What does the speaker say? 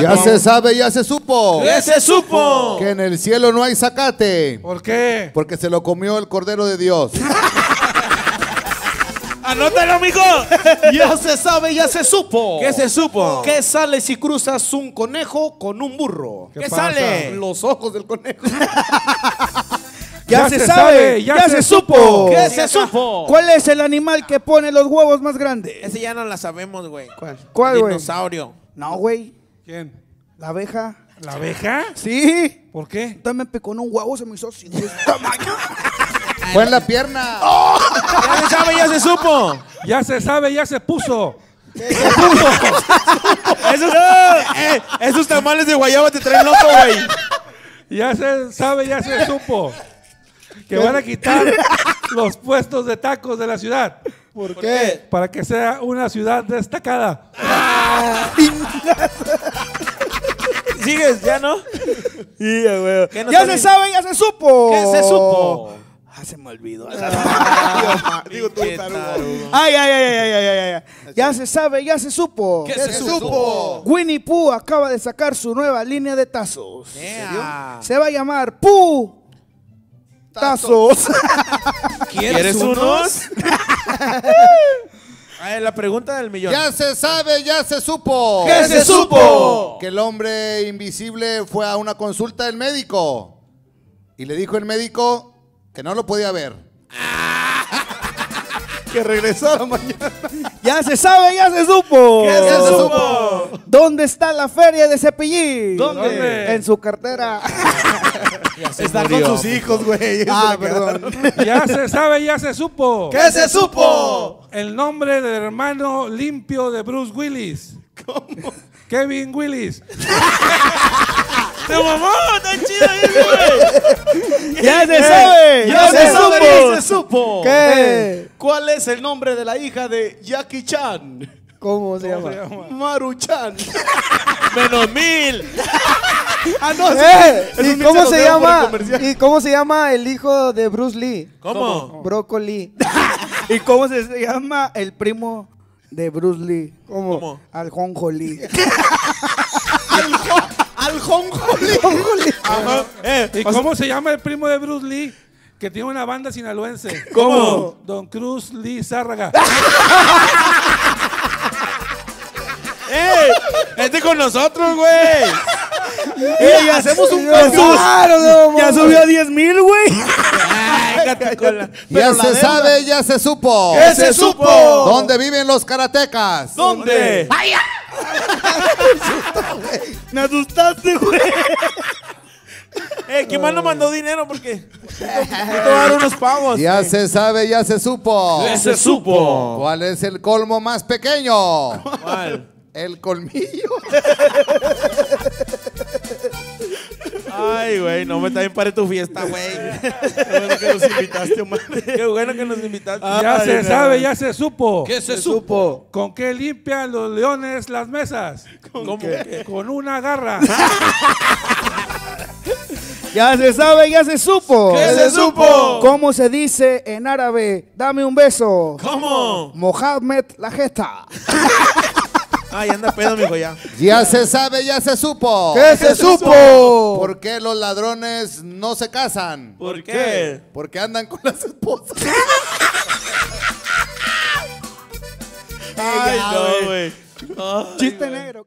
Ya se sabe, ya se supo. ¿Qué se supo? Que en el cielo no hay zacate. ¿Por qué? Porque se lo comió el Cordero de Dios. ¡Anótalo, mijo! Ya se sabe, ya se supo. ¿Qué se supo? ¿Qué sale si cruzas un conejo con un burro? ¿Qué sale? Los ojos del conejo. Ya, se, sabe, ya, se, supo. ¿Qué se supo? ¿Cuál es el animal que pone los huevos más grandes? Ese ya no la sabemos, güey. ¿Cuál? ¿Cuál, güey? Dinosaurio. No, güey. ¿Quién? La abeja. ¿La abeja? Sí. ¿Por qué? Entonces me picó en un huevo, se me hizo así de este tamaño. Fue en la pierna. Ya se sabe, ya se supo. Ya se sabe, ya se puso. Esos, eh, esos tamales de guayaba te traen loco, güey. Ya se sabe, ya se supo. Que van a quitar los puestos de tacos de la ciudad. ¿Por qué? Para que sea una ciudad destacada. ¿Sigues? ¿Ya no? güey. ¿Qué no Ya sale? se sabe, ya se supo. ¿Qué se supo? Ah, se me olvidó. Digo tú. Ay, ay, ay, ay, ay, ay, ay. Ya se sabe, ya se supo. ¿Qué se supo? Winnie Pooh acaba de sacar su nueva línea de tazos. Yeah. Se va a llamar Pooh Tazos. ¿Quieres unos? Ay, la pregunta del millón. Ya se sabe, ya se supo. ¿Qué se supo? Que el hombre invisible fue a una consulta del médico. Y le dijo el médico que no lo podía ver. Que regresara mañana. ya se sabe, ya se supo. ¿Qué se supo? ¿Dónde está la feria de Cepillín? ¿Dónde? En su cartera. Está con sus hijos, güey. ah, perdón. Ya se sabe, ya se supo. ¿Qué se supo? El nombre del hermano limpio de Bruce Willis. ¿Cómo? Kevin Willis. ¡Te mamó! ¡Está chido ese, güey! Ya se sabe. Ya se se supo. supo. ¿Qué? ¿Cuál es el nombre de la hija de Jackie Chan? ¿Cómo se ¿Cómo llama? se llama? Maru-chan. ¡Menos mil! ah, no, Eh, ¿Y cómo se llama? ¿Y cómo se llama el hijo de Bruce Lee? ¿Cómo? Brócoli. ¿Y cómo se llama el primo de Bruce Lee? ¿Cómo? ¿Cómo? Aljonjolí. Eh, ¿Y cómo se llama el primo de Bruce Lee? Que tiene una banda sinaloense. ¿Cómo? Don Cruz Lee Zárraga. ¡Eh! ¡Este con nosotros, güey! ¡Ey, hacemos un Claro, no, Ya subió a 10 mil, güey. Ya se sabe, ya se supo. ¿Qué se supo? ¿Dónde viven los karatecas? ¿Dónde? Me asustaste, güey. ¿Quién más nos mandó dinero? Porque necesito dar unos pagos. Ya se sabe, ya se supo. ¿Qué se supo? ¿Cuál es el colmo más pequeño? ¿Cuál? El colmillo. Ay, güey, no me también para tu fiesta, güey. Qué bueno que nos invitaste, Omar. Qué bueno que nos invitaste. Ya se sabe, ya se supo. ¿Qué se supo? ¿Con qué limpian los leones las mesas? ¿Cómo? Con una garra. Ya se sabe, ya se supo. ¿Qué se supo? ¿Cómo se dice en árabe? Dame un beso. ¿Cómo? Mohamed la jeta. Ay, anda pedo, mijo, ya. Ya se sabe, ya se supo. ¿Qué se supo? ¿Por qué los ladrones no se casan? ¿Por qué? Porque andan con las esposas. Ay, no, güey. Chiste negro.